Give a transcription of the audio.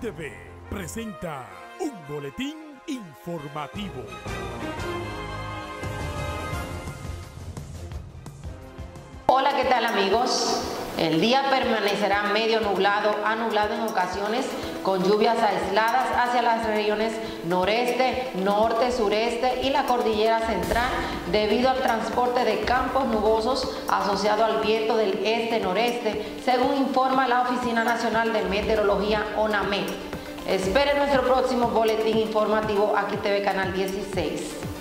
TV presenta un boletín informativo. Hola, ¿qué tal amigos? El día permanecerá medio nublado, a nublado en ocasiones, con lluvias aisladas hacia las regiones noreste, norte, sureste y la cordillera central debido al transporte de campos nubosos asociado al viento del este-noreste, según informa la Oficina Nacional de Meteorología ONAMET. Espere nuestro próximo boletín informativo aquí TV Canal 16.